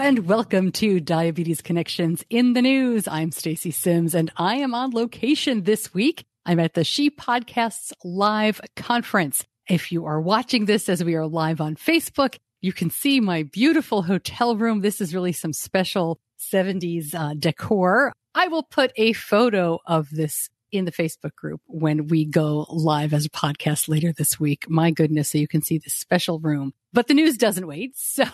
And welcome to Diabetes Connections in the News. I'm Stacey Simms and I am on location this week. I'm at the She Podcasts live conference. If you are watching this as we are live on Facebook, you can see my beautiful hotel room. This is really some special 70s uh, decor. I will put a photo of this in the Facebook group when we go live as a podcast later this week. My goodness, so you can see this special room. But the news doesn't wait. So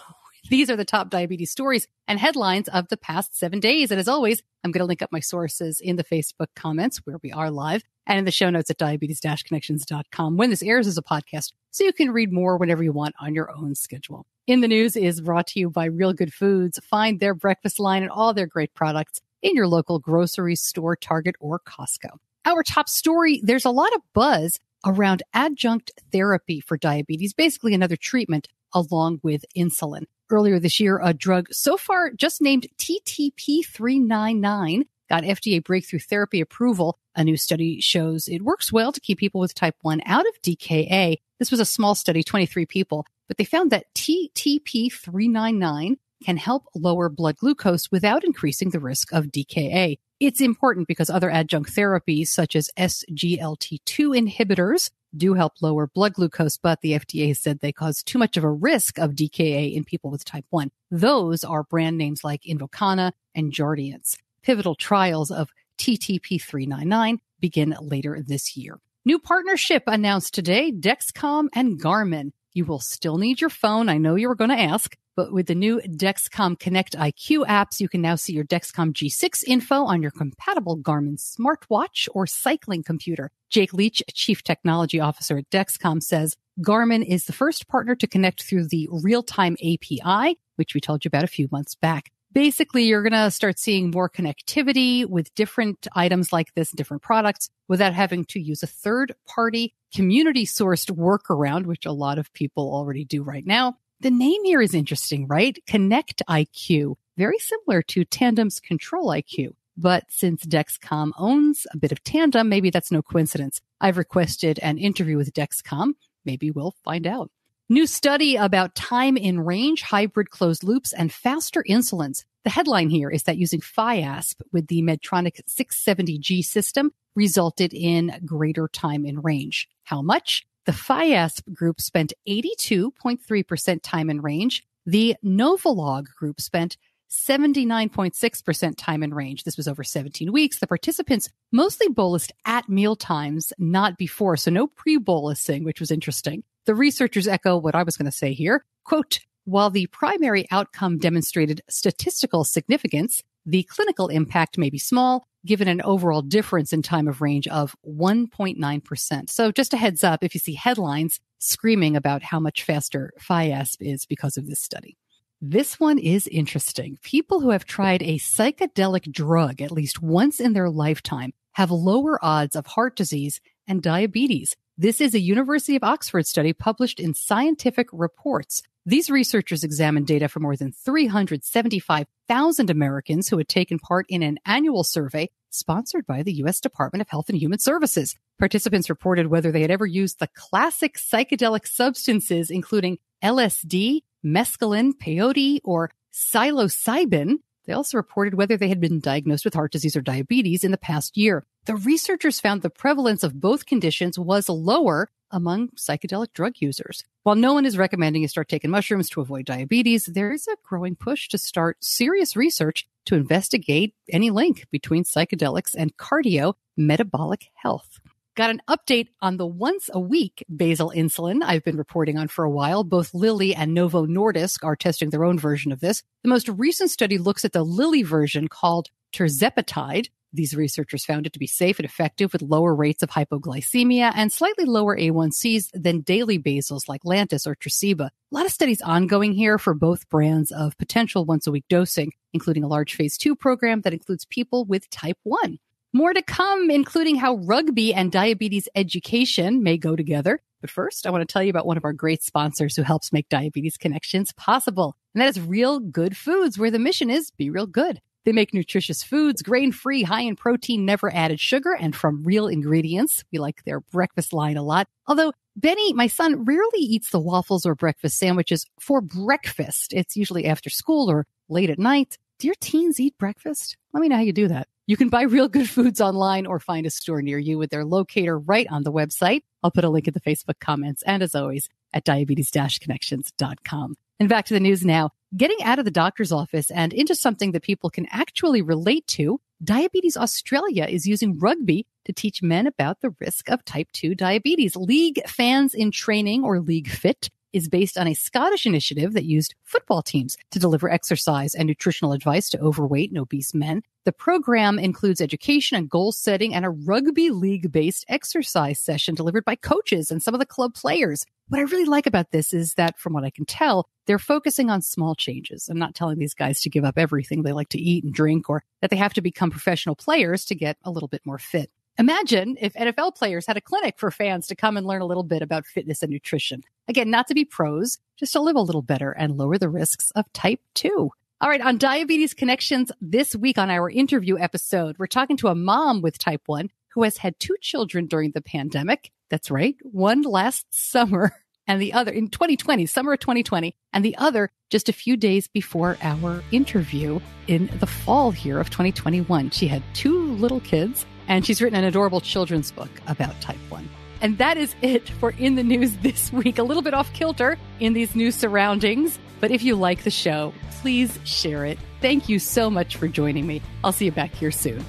these are the top diabetes stories and headlines of the past seven days. And as always, I'm going to link up my sources in the Facebook comments where we are live and in the show notes at diabetes-connections.com when this airs as a podcast so you can read more whenever you want on your own schedule. In the news is brought to you by Real Good Foods. Find their breakfast line and all their great products in your local grocery store, Target, or Costco. Our top story, there's a lot of buzz around adjunct therapy for diabetes, basically another treatment along with insulin. Earlier this year, a drug so far just named TTP 399 got FDA breakthrough therapy approval. A new study shows it works well to keep people with type 1 out of DKA. This was a small study, 23 people, but they found that TTP 399 can help lower blood glucose without increasing the risk of DKA. It's important because other adjunct therapies such as SGLT2 inhibitors do help lower blood glucose, but the FDA said they cause too much of a risk of DKA in people with type 1. Those are brand names like Invokana and Jardiance. Pivotal trials of TTP 399 begin later this year. New partnership announced today, Dexcom and Garmin. You will still need your phone. I know you were going to ask, but with the new Dexcom Connect IQ apps, you can now see your Dexcom G6 info on your compatible Garmin smartwatch or cycling computer. Jake Leach, Chief Technology Officer at Dexcom, says Garmin is the first partner to connect through the real-time API, which we told you about a few months back. Basically, you're going to start seeing more connectivity with different items like this, different products, without having to use a third party community sourced workaround, which a lot of people already do right now. The name here is interesting, right? Connect IQ, very similar to Tandem's Control IQ. But since Dexcom owns a bit of Tandem, maybe that's no coincidence. I've requested an interview with Dexcom. Maybe we'll find out. New study about time in range, hybrid closed loops, and faster insulins. The headline here is that using Fiasp with the Medtronic 670G system resulted in greater time in range. How much? The Fiasp group spent 82.3% time in range. The Novolog group spent 79.6% time in range. This was over 17 weeks. The participants mostly bolused at meal times, not before. So no pre-bolusing, which was interesting. The researchers echo what I was going to say here. Quote, while the primary outcome demonstrated statistical significance, the clinical impact may be small, given an overall difference in time of range of 1.9%. So just a heads up if you see headlines screaming about how much faster Fiasp is because of this study. This one is interesting. People who have tried a psychedelic drug at least once in their lifetime have lower odds of heart disease and diabetes. This is a University of Oxford study published in Scientific Reports. These researchers examined data from more than 375,000 Americans who had taken part in an annual survey sponsored by the U.S. Department of Health and Human Services. Participants reported whether they had ever used the classic psychedelic substances, including LSD, mescaline, peyote, or psilocybin. They also reported whether they had been diagnosed with heart disease or diabetes in the past year. The researchers found the prevalence of both conditions was lower among psychedelic drug users. While no one is recommending you start taking mushrooms to avoid diabetes, there is a growing push to start serious research to investigate any link between psychedelics and cardio metabolic health. Got an update on the once a week basal insulin I've been reporting on for a while. Both Lilly and Novo Nordisk are testing their own version of this. The most recent study looks at the Lilly version called tirzepatide. These researchers found it to be safe and effective with lower rates of hypoglycemia and slightly lower A1Cs than daily basals like Lantus or Tresiba. A lot of studies ongoing here for both brands of potential once a week dosing, including a large phase two program that includes people with type 1. More to come, including how rugby and diabetes education may go together. But first, I want to tell you about one of our great sponsors who helps make diabetes connections possible. And that is Real Good Foods, where the mission is be real good. They make nutritious foods, grain free, high in protein, never added sugar, and from real ingredients. We like their breakfast line a lot. Although Benny, my son, rarely eats the waffles or breakfast sandwiches for breakfast. It's usually after school or late at night. Do your teens eat breakfast? Let me know how you do that. You can buy real good foods online or find a store near you with their locator right on the website. I'll put a link in the Facebook comments and as always at diabetes-connections.com. And back to the news now. Getting out of the doctor's office and into something that people can actually relate to, Diabetes Australia is using rugby to teach men about the risk of type 2 diabetes. League Fans in Training or League Fit is based on a Scottish initiative that used football teams to deliver exercise and nutritional advice to overweight and obese men. The program includes education and goal setting and a rugby league based exercise session delivered by coaches and some of the club players. What I really like about this is that from what I can tell, they're focusing on small changes. I'm not telling these guys to give up everything they like to eat and drink or that they have to become professional players to get a little bit more fit. Imagine if NFL players had a clinic for fans to come and learn a little bit about fitness and nutrition. Again, not to be pros, just to live a little better and lower the risks of type 2. All right, on Diabetes Connections this week on our interview episode, we're talking to a mom with type 1 who has had two children during the pandemic. That's right, one last summer and the other in 2020, summer of 2020, and the other just a few days before our interview in the fall here of 2021. She had two little kids and she's written an adorable children's book about type 1. And that is it for In the News this week. A little bit off kilter in these new surroundings. But if you like the show, please share it. Thank you so much for joining me. I'll see you back here soon.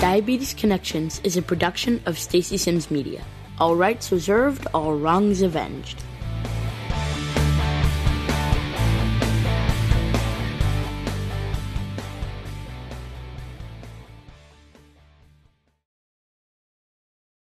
Diabetes Connections is a production of Stacey Simms Media. All rights reserved, all wrongs avenged.